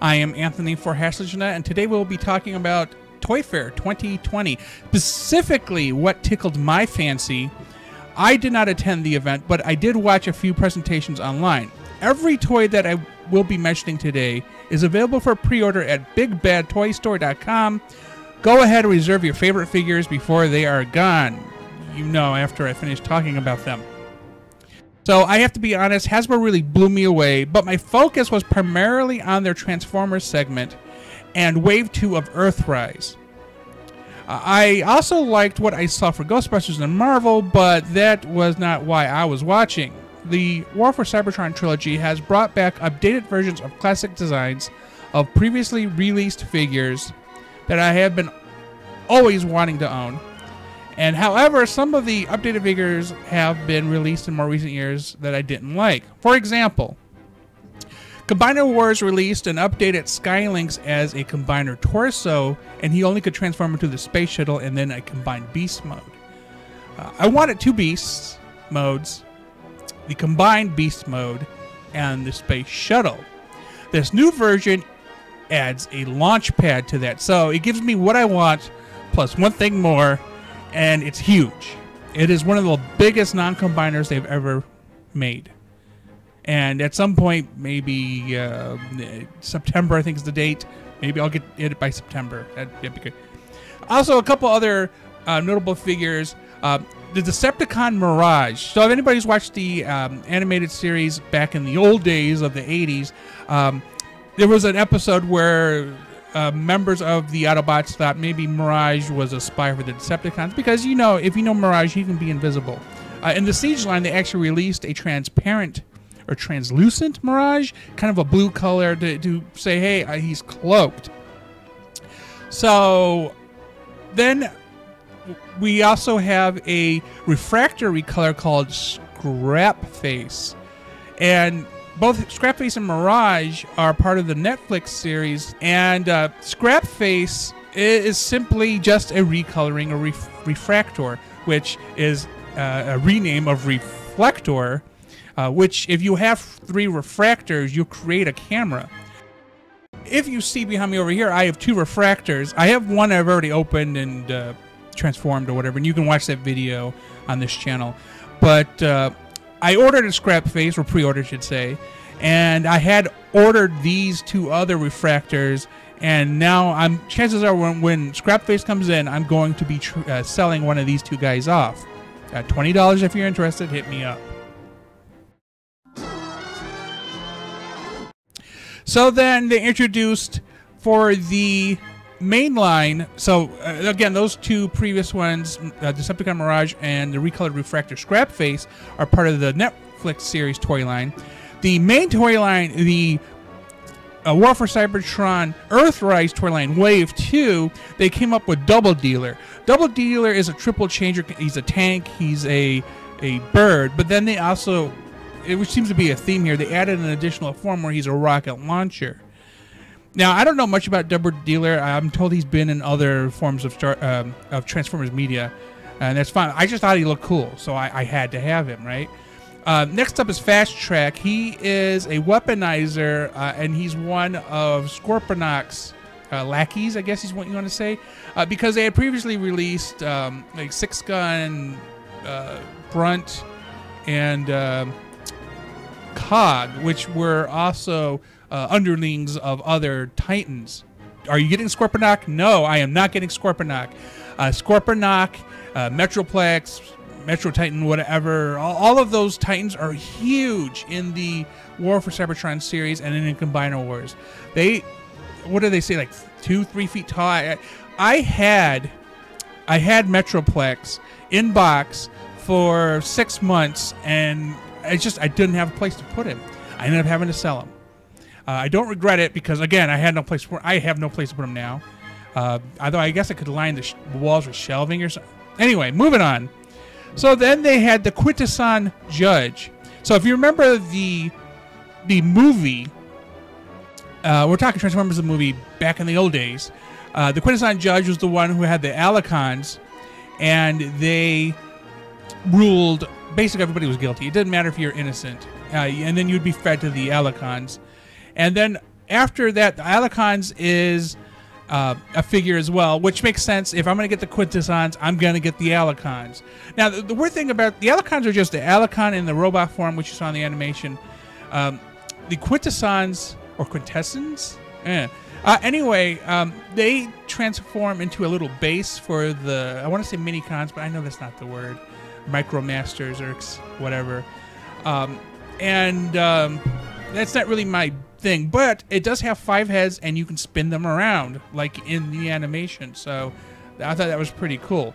I am Anthony for HaslageNet, and today we'll be talking about Toy Fair 2020. Specifically, what tickled my fancy. I did not attend the event, but I did watch a few presentations online. Every toy that I will be mentioning today is available for pre order at BigBadToyStore.com. Go ahead and reserve your favorite figures before they are gone. You know, after I finish talking about them. So I have to be honest, Hasbro really blew me away, but my focus was primarily on their Transformers segment and Wave 2 of Earthrise. I also liked what I saw for Ghostbusters and Marvel, but that was not why I was watching. The War for Cybertron trilogy has brought back updated versions of classic designs of previously released figures that I have been always wanting to own. And however, some of the updated figures have been released in more recent years that I didn't like. For example, Combiner Wars released an updated Sky Lynx as a combiner torso, and he only could transform into the space shuttle and then a combined beast mode. Uh, I wanted two beasts modes the combined beast mode and the space shuttle. This new version adds a launch pad to that, so it gives me what I want plus one thing more and it's huge. It is one of the biggest non-combiners they've ever made. And at some point, maybe uh, September, I think is the date. Maybe I'll get it by September. That'd, that'd be good. Also, a couple other uh, notable figures. Uh, the Decepticon Mirage. So, if anybody's watched the um, animated series back in the old days of the 80s, um, there was an episode where uh, members of the Autobots thought maybe Mirage was a spy for the Decepticons because you know if you know Mirage, he can be invisible. Uh, in the Siege line, they actually released a transparent or translucent Mirage, kind of a blue color to, to say, hey, uh, he's cloaked. So then we also have a Refractor recolor called Scrap Face. And both Scrapface and Mirage are part of the Netflix series, and uh, Scrapface is simply just a recoloring or ref- refractor, which is uh, a rename of reflector. Uh, which, if you have three refractors, you create a camera. If you see behind me over here, I have two refractors. I have one I've already opened and uh, transformed or whatever, and you can watch that video on this channel. But uh, I ordered a scrap face, or pre-ordered, should say, and I had ordered these two other refractors, and now I'm chances are when, when scrap face comes in, I'm going to be uh, selling one of these two guys off. At twenty dollars, if you're interested, hit me up. So then they introduced for the main line. So uh, again, those two previous ones, uh, Decepticon Mirage and the recolored Refractor Scrap Face, are part of the Netflix series toy line. The main toy line, the uh, War for Cybertron Earthrise toy line Wave 2, they came up with Double Dealer. Double Dealer is a triple changer. He's a tank, he's a, a bird, but then they also, it which seems to be a theme here, they added an additional form where he's a rocket launcher. Now I don't know much about Double Dealer. I'm told he's been in other forms of Star, um, of Transformers media, and that's fine. I just thought he looked cool, so I, I had to have him. Right. Uh, next up is Fast Track. He is a weaponizer, uh, and he's one of Scorponok's uh, lackeys, I guess is what you want to say, uh, because they had previously released um, like Six Gun, uh, Brunt, and um, Cog, which were also uh, underlings of other Titans. Are you getting Scorponok? No, I am not getting Scorponok. Uh, Scorponok, uh, Metroplex, Metro Titan, whatever, all, all, of those Titans are huge in the War for Cybertron series and in Combiner Wars. They, what do they say, like two, three feet tall? I, I had, I had Metroplex in box for six months, and I just I didn't have a place to put him. I ended up having to sell him. Uh, I don't regret it because again, I had no place for. I have no place to put them now. Uh, although I guess I could line the walls with shelving or something. Anyway, moving on. So then they had the Quintesson Judge. So if you remember the the movie, uh, we're talking Transformers the movie back in the old days. Uh, the Quintesson Judge was the one who had the Allicons, and they ruled. Basically, everybody was guilty. It didn't matter if you're innocent, uh, and then you'd be fed to the Allicons. And then after that, the Allicons is uh, a figure as well, which makes sense. If I'm going to get the Quintessons, I'm going to get the Allicons. Now, the, the, weird thing about the Allicons are just the Allicon in the robot form, which you saw in the animation. Um, the Quintessons, or Quintessons? Eh. Uh, anyway, um, they transform into a little base for the, I want to say mini cons, but I know that's not the word. Micromasters or whatever. Um, and um, that's not really my thing, but it does have five heads and you can spin them around like in the animation. So I thought that was pretty cool.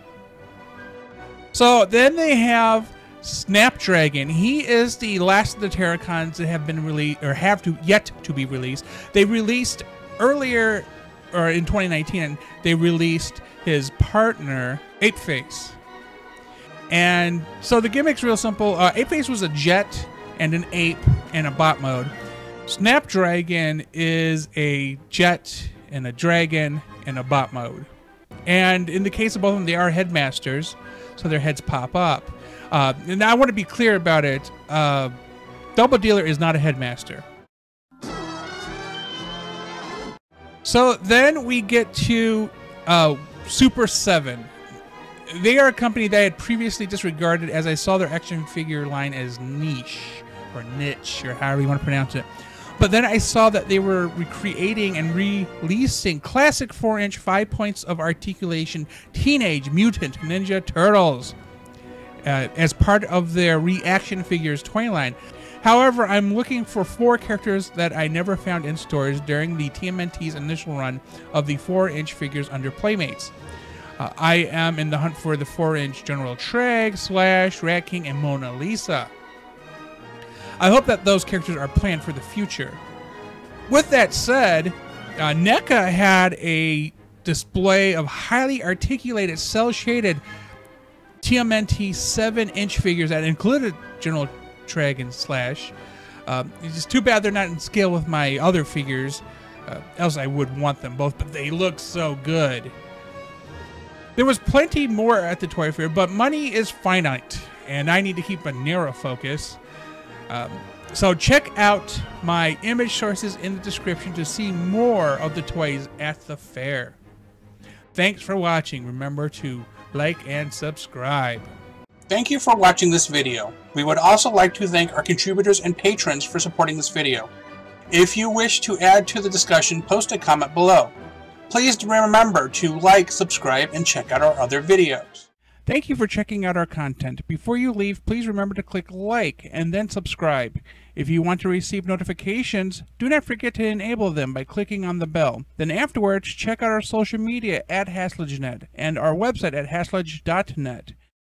So then they have Snapdragon. He is the last of the Terrorcons that have been released or have to yet to be released. They released earlier or in 2019 they released his partner Ape Face. And so the gimmick's real simple. Uh, Ape Face was a jet and an ape in a bot mode. Snapdragon is a jet and a dragon in a bot mode. And in the case of both of them, they are headmasters, so their heads pop up. Uh, and I want to be clear about it. Uh, Double Dealer is not a headmaster. So then we get to uh, Super 7. They are a company that I had previously disregarded as I saw their action figure line as niche or niche or however you want to pronounce it. But then I saw that they were recreating and releasing classic 4 inch 5 points of articulation Teenage Mutant Ninja Turtles uh, as part of their reaction figures toy line. However, I'm looking for four characters that I never found in stores during the TMNT's initial run of the 4 inch figures under Playmates. Uh, I am in the hunt for the 4 inch General Traag, Slash, Rat King, and Mona Lisa. I hope that those characters are planned for the future. With that said, uh, NECA had a display of highly articulated, cel shaded TMNT 7 inch figures that included General and Slash. Um, it's just too bad they're not in scale with my other figures, uh, else I would want them both, but they look so good. There was plenty more at the toy fair, but money is finite, and I need to keep a narrow focus. Um, so check out my image sources in the description to see more of the toys at the fair. Thanks for watching. Remember to like and subscribe. Thank you for watching this video. We would also like to thank our contributors and patrons for supporting this video. If you wish to add to the discussion, post a comment below. Please remember to like, subscribe, and check out our other videos. Thank you for checking out our content. Before you leave, please remember to click like and then subscribe. If you want to receive notifications, do not forget to enable them by clicking on the bell. Then afterwards, check out our social media at HaslageNet and our website at haslage.net.